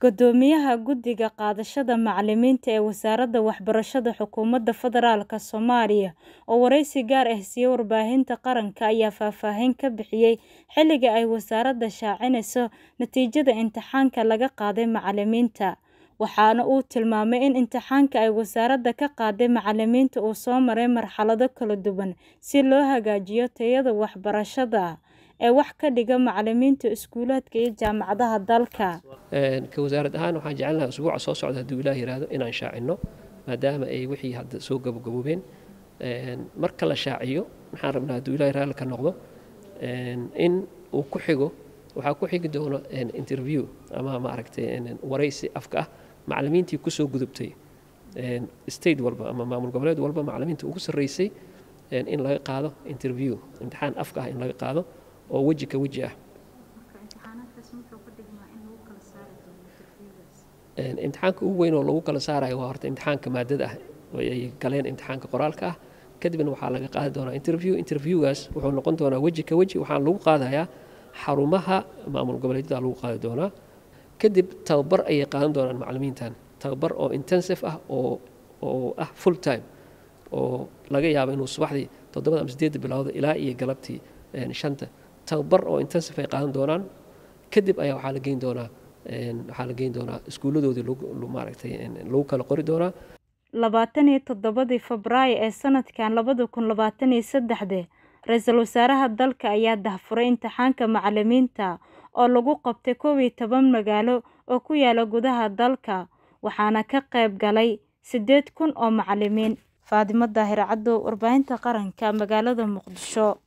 Guddoomiyaha Guddiga Qaadashada Macallimiinta ee Wasaaradda Waxbarashada Xukuumadda Federaalka Soomaaliya oo wareysi gaar ah siiyay warbaahinta qaranka ayaa faahfaahin ka bixiyay xilliga ay wasaaradda shaacinayso natiijada imtixaanka laga qaaday macallimiinta, waxaana uu tilmaamay in imtixaanka ay wasaaradda ka qaaday macallimiinta uu soo maray marxalado kala duwan si loo hagaajiyo tayada waxbarashada ee wax ka dhiga macallimiinta iskuulada iyo jaamacadaha dalka. ka wasaarad ahaan waxaan jeclaan lahaa usbuuca soo socda hadduu ilaah yiraahdo inaan shaacino maadaama ay wixii hadda soo gabagaboobeen marka la shaaciyo waxaan rabnaa hadduu ilaah raalli ka noqdo in uu ku xigo waxaa ku xigi doono interview ama maaragtay waraysi afka ah macallimiintii ku soo gudubtay state walba ama maamul goboleed walba macallimiinta ugu sarreysay in laga qaado interview imtixaan afka ah in laga qaado oo weji ka weji ah. Imtixaanka ugu weyn oo lagu kala saarayo waa horta imtixaanka maadada ah ay galeen imtixaanka qoraalka ah. Kadibna waxaa laga qaadi doonaa interview interviewgaas wuxuu noqon doonaa weji ka weji waxaana lagu qaadayaa xarumaha maamul goboleedyada lagu qaadi doonaa kadib tababar ayay qaadan doonaan macallimiintan. Tababar oo intensive ah oo oo ah full time oo laga yaabo inuu subaxdii toddobada ama sideedda bilowda ilaa iyo galabtii shanta. Tababar oo intensive ay qaadan doonaan. Kadib ayaa waxaa la geyn doonaa waxaa la geyn doonaa iskuulladoodii maaragtay lagu kala qori doonaa. Labaatan iyo toddobadii febraayo ee sanadkan labada kun labaatan iyo saddexde ra'iisul wasaaraha dalka ayaa dahfuray imtixaanka macallimiinta oo lagu qabtay koob iyo toban magaalo oo ku yaalla gudaha dalka waxaana ka qayb galay siddeed kun oo macallimiin faadimo daahir caddow warbaahinta qaranka magaalada muqdisho